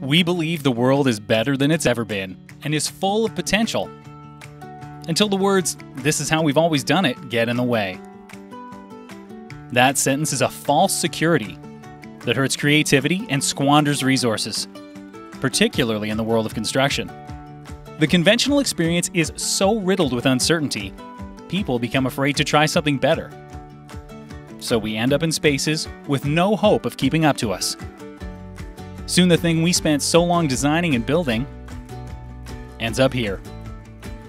We believe the world is better than it's ever been and is full of potential. Until the words, this is how we've always done it, get in the way. That sentence is a false security that hurts creativity and squanders resources, particularly in the world of construction. The conventional experience is so riddled with uncertainty, people become afraid to try something better. So we end up in spaces with no hope of keeping up to us. Soon the thing we spent so long designing and building ends up here.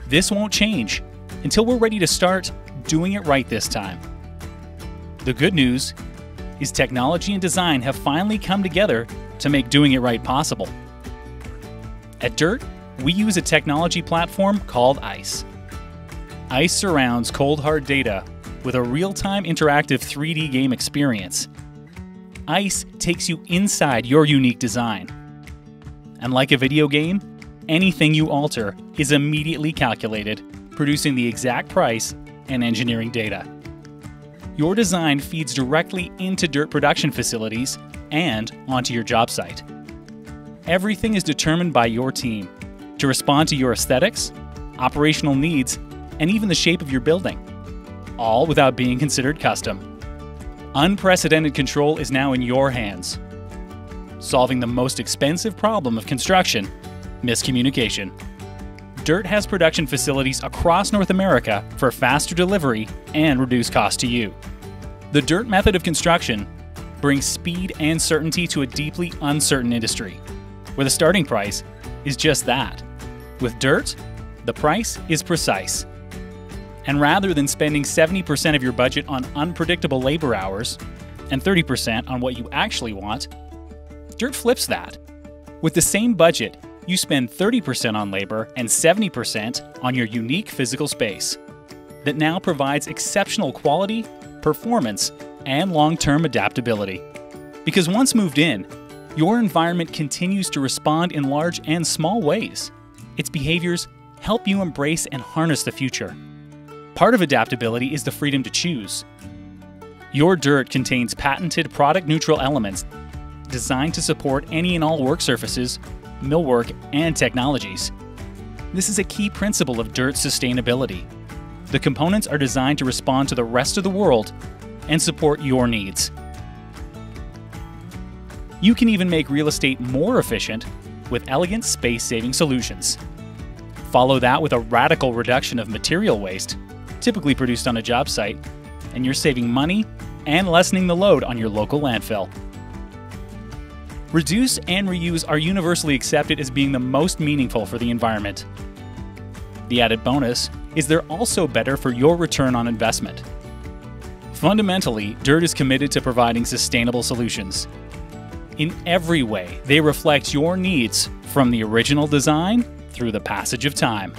This won't change until we're ready to start doing it right this time. The good news is technology and design have finally come together to make doing it right possible. At DIRTT, we use a technology platform called ICE. ICE surrounds cold hard data with a real time interactive 3D game experience ICE takes you inside your unique design. And like a video game, anything you alter is immediately calculated, producing the exact price and engineering data. Your design feeds directly into DIRTT production facilities and onto your job site. Everything is determined by your team to respond to your aesthetics, operational needs, and even the shape of your building, all without being considered custom. Unprecedented control is now in your hands. Solving the most expensive problem of construction miscommunication. DIRTT has production facilities across North America for faster delivery and reduced cost to you. The DIRTT method of construction brings speed and certainty to a deeply uncertain industry, where the starting price is just that. With DIRTT, the price is precise and rather than spending 70% of your budget on unpredictable labor hours and 30% on what you actually want, DIRTT flips that. With the same budget, you spend 30% on labor and 70% on your unique physical space that now provides exceptional quality, performance, and long term adaptability. Because once moved in, your environment continues to respond in large and small ways. Its behaviors help you embrace and harness the future. Part of adaptability is the freedom to choose. Your DIRTT contains patented product neutral elements designed to support any and all work surfaces, millwork, and technologies. This is a key principle of DIRTT sustainability. The components are designed to respond to the rest of the world and support your needs. You can even make real estate more efficient with elegant space saving solutions. Follow that with a radical reduction of material waste typically produced on a job site, and you're saving money and lessening the load on your local landfill. Reduce and reuse are universally accepted as being the most meaningful for the environment. The added bonus is they're also better for your return on investment. Fundamentally, DIRTT is committed to providing sustainable solutions. In every way, they reflect your needs from the original design through the passage of time.